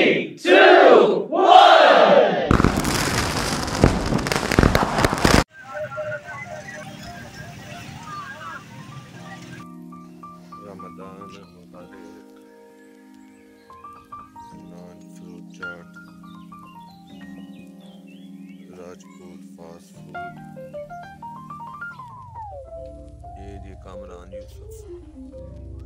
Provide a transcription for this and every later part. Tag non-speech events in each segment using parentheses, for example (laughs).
Three, two, one! Ramadan Mubarak Non-food chart Rajput fast food Eid Kamran Yusuf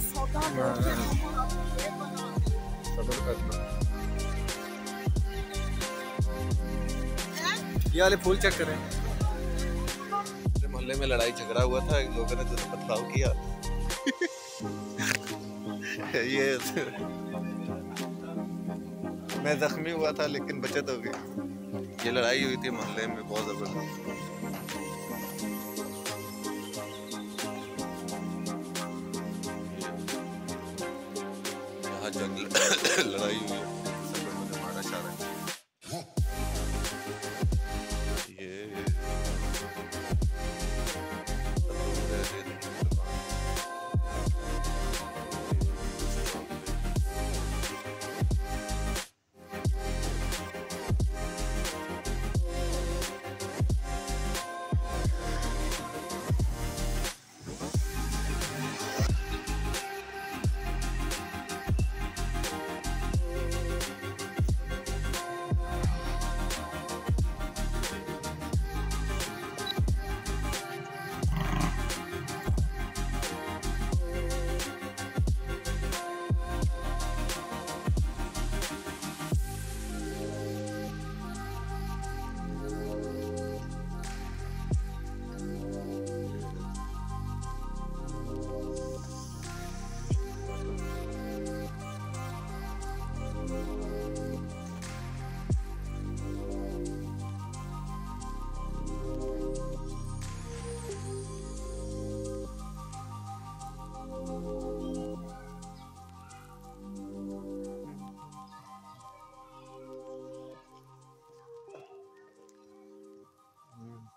सौदा है, ये वाले फूल check करें। मोहल्ले में लड़ाई झगड़ा हुआ था लोगों ने तो पथराव किया। (laughs) ये मैं जख्मी हुआ था लेकिन बचत हो गई। ये लड़ाई हुई थी मोहल्ले में बहुत ज़बरदस्त। यहाँ जंग (coughs)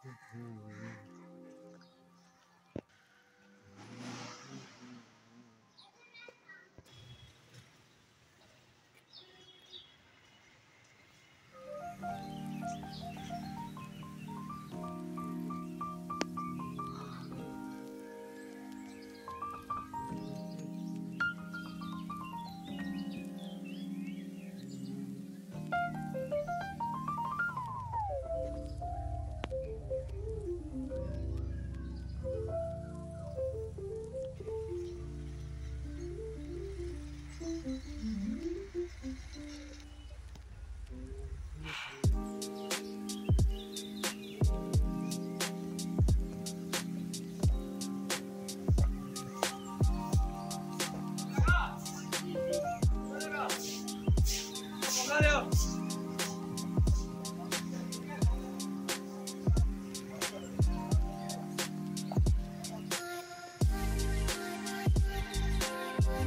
Mm-hmm.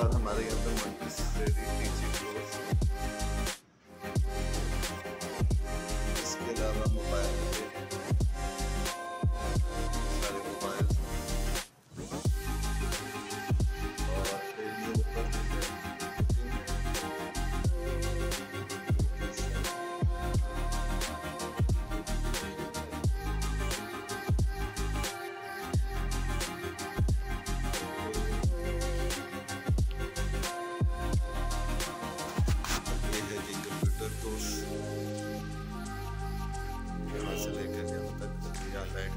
बाद हमारे यहाँ पे वन पीस रेडी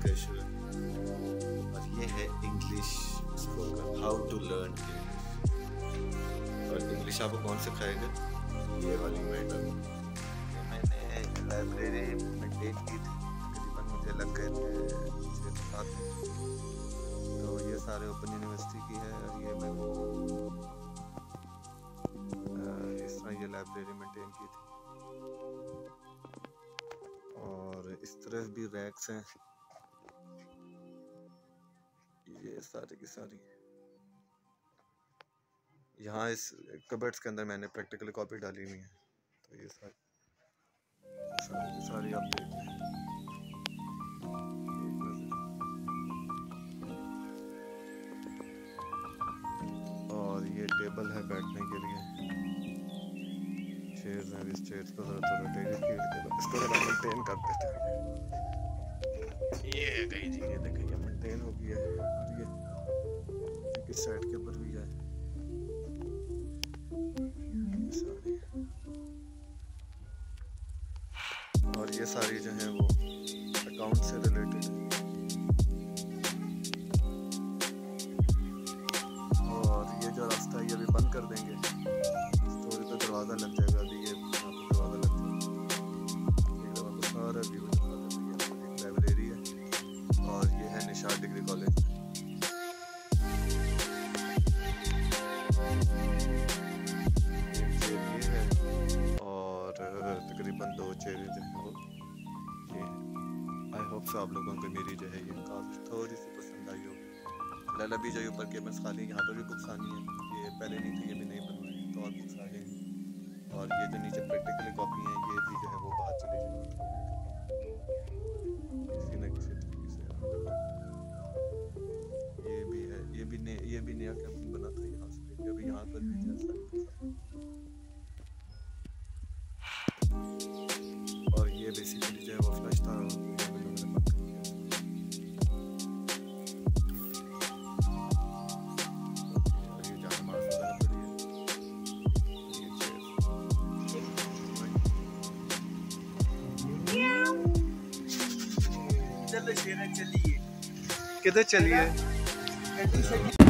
का और ये है English spoken how to learn English और इंग्लिश आपको कौन सिखाएगा? ये वाली मैडम। मैंने लाइब्रेरी मेंटेन की थी। तकरीबन मुझे लग गए थे सात तो ये सारे ओपन यूनिवर्सिटी की है और ये मैं वो इस तरह ये लाइब्रेरी मेंटेन की थी। और इस तरफ़ भी रैक्स हैं। ये सारी की सारी यहाँ इस कबर्ड्स के अंदर मैंने प्रैक्टिकल कॉपी डाली हुई है। तो ये सारी सारी सारी आप देख और ये टेबल है बैठने के लिए। चेयर्स हैं, इस चेयर्स को ज़रा थोड़ा रोटेट करके इसको ज़रा मेंटेन कर देते हैं। ये गई जी, ये देखिए ये हो गया है ये किस साइड के ऊपर भी है और ये सारी जो है वो अकाउंट से रिलेटेड निशाद डिग्री कॉलेज। और तकरीबन दो चेहरे जो हैं वो। ये आई होप सो आप लोगों को मेरी जो है ये काफ़ी थोड़ी सी पसंद आई होगी। लला भी जो ऊपर केबल्स खाली यहाँ पर भी बुक्स आनी है। ये पहले नहीं थी, ये भी नहीं बनवाई तो और बुक्स आ जाएँगी और ये जो नीचे प्रैक्टिकली कॉपी है, ये भी जो है वो बाहर चली जाएगी किसी न किसी ये भी है, ये भी ये भी नया कैप्टन बना था यहाँ से अभी यहाँ पर भी जैसा चलिए किधर चलिए